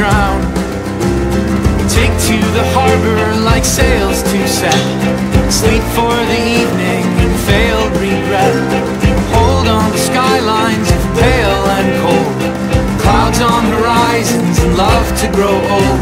drown. Take to the harbor like sails to set. Sleep for the evening and failed regret. Hold on to skylines of pale and cold. Clouds on horizons and love to grow old.